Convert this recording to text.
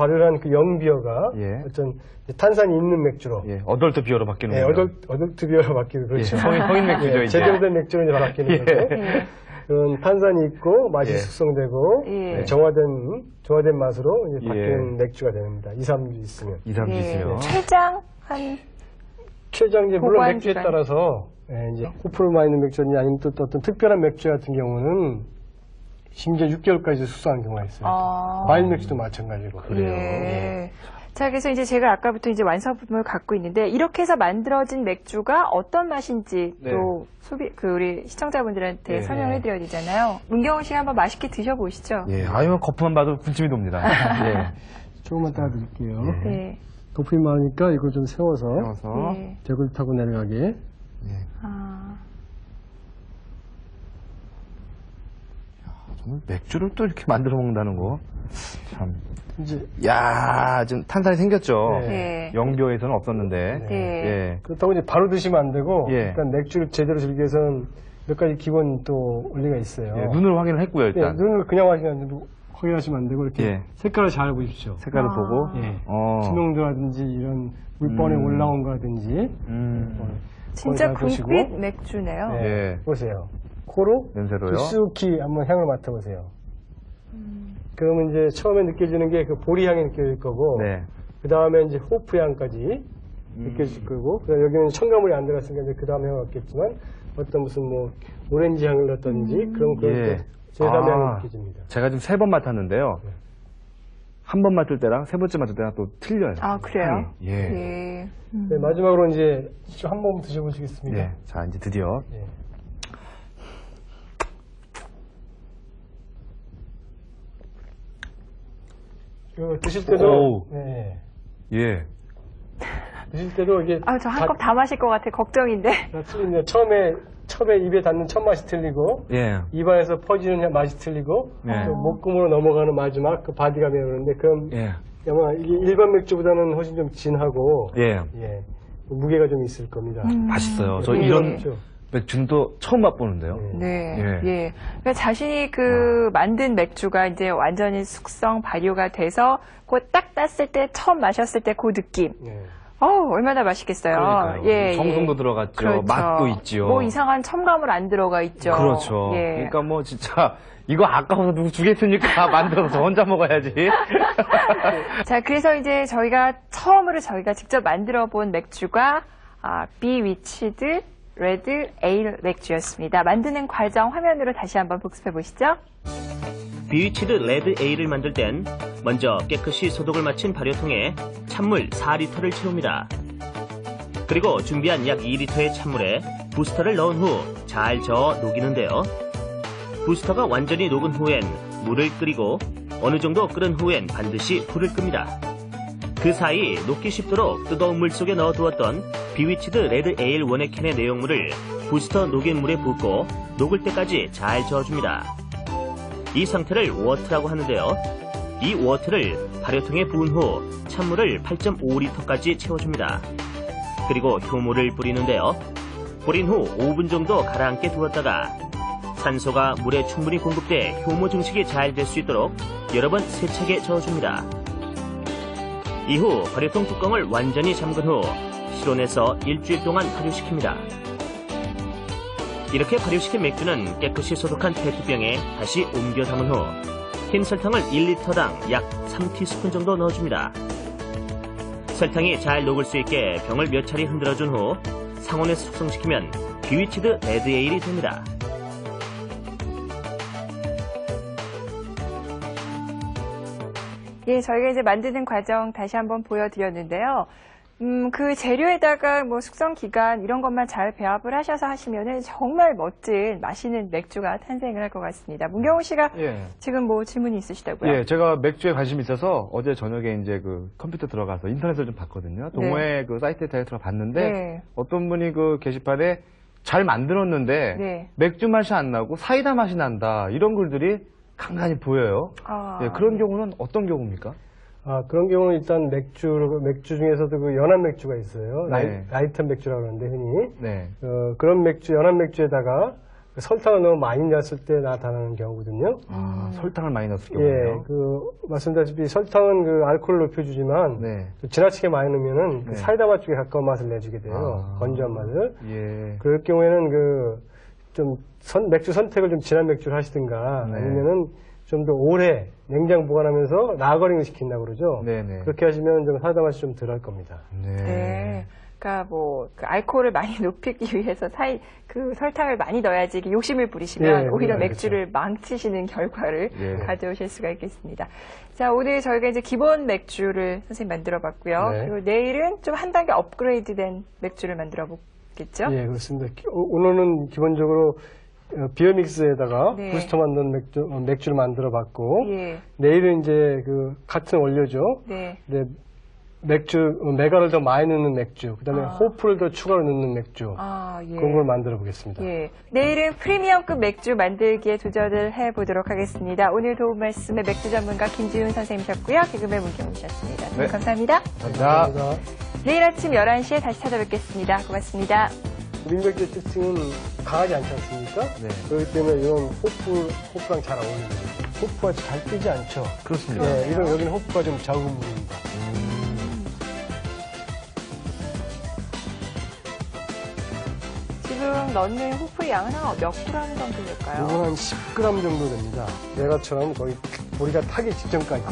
발효한 그 young beer가 예. 어떤 탄산이 있는 맥주로 예, adult beer로 바뀌는 예, 거예요. adul, adult beer로 바뀌고 그렇죠. 예, 성인- 성인 맥주죠, 예, 이제. 제대로 된 맥주로 이제 바뀌는 예. 거죠. 예. 그런 탄산이 있고 맛이 예. 숙성되고 예. 예, 정화된 정화된 맛으로 이제 예. 바뀌는 맥주가 됩니다. 2, 3주 있으면. 2, 3주 예. 있으면. 최장 한 최장 이제 물론 맥주에 기간. 따라서 예, 이제 호프 아로마 있는 맥주니 아니면 또, 또 어떤 특별한 맥주 같은 경우는 심지어 6개월까지 숙성하는 경우가 있어요. 아. 과일 맥주도 마찬가지고. 예. 자, 그래서 이제 제가 아까부터 이제 완성품을 갖고 있는데 이렇게 해서 만들어진 맥주가 어떤 맛인지 네. 또 소비 그 우리 시청자분들한테 예. 설명해 드려야 되잖아요. 문경원 씨가 한번 맛있게 드셔보시죠. 예, 아니면 거품만 봐도 군침이 돕니다. 예. 조금만 따드릴게요. 네. 도품이 많으니까 이걸 좀 세워서 세워서. 네. 대굴 타고 내려가게. 예. 아, 정말 맥주를 또 이렇게 만들어 먹는다는 거. 참. 이제 야, 지금 탄산이 생겼죠. 네. 네. 영교에서는 없었는데. 네. 예. 그렇다고 이제 바로 드시면 안 되고 예. 일단 맥주를 제대로 즐기기 위해서는 몇 가지 기본 또 원리가 있어요. 예, 눈으로 확인을 했고요, 예, 일단. 눈을 그냥 확인하면 확인하시면 안 되고 이렇게 예. 색깔을 잘 보십시오. 색깔을 아. 보고. 예. 어. 진홍도라든지 이런 물번에 음. 올라온 거라든지 음. 진짜 잘 보시고. 금빛 맥주네요. 네, 예. 보세요. 코로 냄새로요. 깊숙이 한번 향을 맡아보세요. 그러면 이제 처음에 느껴지는 게 그 보리 향이 느껴질 거고, 네. 그 다음에 이제 호프 향까지 음. 느껴질 거고, 그다음 여기는 첨가물이 안 들어갔으니까 이제 그 다음 향을 얻겠지만, 어떤 무슨 뭐 오렌지 향을 넣었든지 그런 그런 예. 또 제3의 아. 향이 느껴집니다. 제가 지금 세 번 맡았는데요. 네. 한번 맡을 때랑 세 번째 맡을 때랑 또 틀려요. 아, 그래요? 예. 예. 음. 네, 마지막으로 이제 한번 드셔보시겠습니다. 예. 자, 이제 드디어. 예. 그 드실 때도. 네, 예. 드실 때도 이게 아, 저한컵다 마실 것 같아. 걱정인데. 다 틀리네요. 처음에 처음에 입에 닿는 첫 맛이 틀리고 예. 입안에서 퍼지는 향- 맛이 틀리고 네. 또 목구멍으로 넘어가는 마지막 그 body가 배우는데 그럼 예. 아마 이게 일반 맥주보다는 훨씬 좀 진하고 예. 예, 무게가 좀 있을 겁니다. 맛있어요. 저 예. 이런 그렇죠. 맥주는 또 처음 맛보는데요. 네. 네, 예. 예. 그러니까 자신이 그 만든 맥주가 이제 완전히 숙성 발효가 돼서 그딱 땄을 때 처음 마셨을 때 그 느낌. 네. 어우, 얼마나 맛있겠어요. 그러니까요. 예, 정성도 예. 들어갔죠. 그렇죠. 맛도 있죠. 뭐 이상한 첨가물 안 들어가 있죠. 그렇죠. 예. 그러니까 뭐 진짜 이거 아까워서 누구 주겠습니까? 만들어서 저 혼자 먹어야지. 자, 그래서 이제 저희가 처음으로 저희가 직접 만들어 본 맥주가 아, Bewitched Red Ale 맥주였습니다. 만드는 과정 화면으로 다시 한번 복습해 보시죠. Bewitched Red Ale을 만들 땐 먼저 깨끗이 소독을 마친 발효통에 찬물 4리터를 채웁니다. 그리고 준비한 약 2리터의 찬물에 부스터를 넣은 후 잘 저어 녹이는데요. 부스터가 완전히 녹은 후엔 물을 끓이고 어느 정도 끓은 후엔 반드시 불을 끕니다. 그 사이 녹기 쉽도록 뜨거운 물 속에 넣어두었던 Bewitched Red Ale 원액 캔의 내용물을 부스터 녹인 물에 붓고 녹을 때까지 잘 저어줍니다. 이 상태를 wort라고 하는데요. 이 wort를 발효통에 부은 후 찬물을 8.5리터까지 채워줍니다. 그리고 효모를 뿌리는데요. 뿌린 후 5분 정도 가라앉게 두었다가 산소가 물에 충분히 공급돼 효모 증식이 잘 될 수 있도록 여러 번 세차게 저어줍니다. 이후 발효통 뚜껑을 완전히 잠근 후 실온에서 일주일 동안 발효시킵니다. 이렇게 발효시킨 맥주는 깨끗이 소독한 페트병에 다시 옮겨 담은 후 흰 설탕을 1리터당 약 3티스푼 정도 넣어줍니다. 설탕이 잘 녹을 수 있게 병을 몇 차례 흔들어준 후 상온에서 숙성시키면 Bewitched Red Ale이 됩니다. 예, 저희가 이제 만드는 과정 다시 한번 보여드렸는데요. 음, 그 재료에다가 뭐 숙성 기간 이런 것만 잘 배합을 하셔서 하시면은 정말 멋진 맛있는 맥주가 탄생을 할 것 같습니다. 문경호 씨가 예. 지금 뭐 질문이 있으시다고요? 예, 제가 맥주에 관심이 있어서 어제 저녁에 이제 그 컴퓨터 들어가서 인터넷을 좀 봤거든요. 동호회 그 사이트에 들어봤는데 네. 어떤 분이 그 게시판에 잘 만들었는데 네. 맥주 맛이 안 나고 사이다 맛이 난다 이런 글들이 간간히 보여요. 아, 예, 그런 경우는 어떤 경우입니까? 아, 그런 경우는 일단 맥주, 맥주 중에서도 그 연한 맥주가 있어요. 네. 라이, light 맥주라고 하는데, 흔히. 네. 어, 그런 맥주, 연한 맥주에다가 설탕을 너무 많이 넣었을 때 나타나는 경우거든요. 아, 설탕을 많이 넣었을 경우요. 예, 그 말씀드렸다시피 설탕은 그 알코올을 높여주지만 네. 또 지나치게 많이 넣으면은 그 네. 사이다 맛 쪽에 가까운 맛을 내주게 돼요. 아. 건조한 맛을. 예. 그럴 경우에는 그 좀 맥주 선택을 좀 진한 맥주를 하시든가 네. 아니면은 좀 더 오래 냉장 보관하면서 라거링을 시킨다고 그러죠. 네네. 그렇게 하시면 좀 사이다 맛이 좀 덜 할 겁니다. 네. 네. 그러니까 뭐 그 알코올을 많이 높이기 위해서 사이 그 설탕을 많이 넣어야지 욕심을 부리시면 예, 오히려 네, 맥주를 망치시는 결과를 예. 가져오실 수가 있겠습니다. 자 오늘 저희가 이제 기본 맥주를 선생님 만들어봤고요. 네. 그리고 내일은 좀 한 단계 업그레이드된 맥주를 만들어 보겠죠? 예, 그렇습니다. 기- 오- 오늘은 기본적으로 어, 비어 믹스에다가 네. 부스터 만든 맥주, 어, 맥주를 만들어 봤고 예. 내일은 이제 그 같은 원료죠. 네. 네, 맥주 어, 메가를 더 많이 넣는 맥주, 그다음에 아. 호프를 더 추가로 넣는 맥주 아 예. 그런 걸 만들어 보겠습니다. 예. 내일은 프리미엄급 맥주 만들기에 도전을 해보도록 하겠습니다. 오늘 도움 말씀의 맥주 전문가 김지훈 선생님이셨고요. 개그맨 문경우셨습니다. 선생님 네. 감사합니다. 감사합니다. 내일 아침 11시에 다시 찾아뵙겠습니다. 고맙습니다. 민백주의 특징은 강하지 않지 않습니까? 네. 그렇기 때문에 이런 호프, 호프랑 잘 어울립니다. 호프가 잘 뜨지 않죠? 그렇습니다. 네, 이런 여기는 호프가 좀 적은 부분입니다. 지금 넣는 호프 양은 한몇 그램 정도 될까요? 이건 한 10g 정도 됩니다. 내가처럼 거의 보리가 타기 직전까지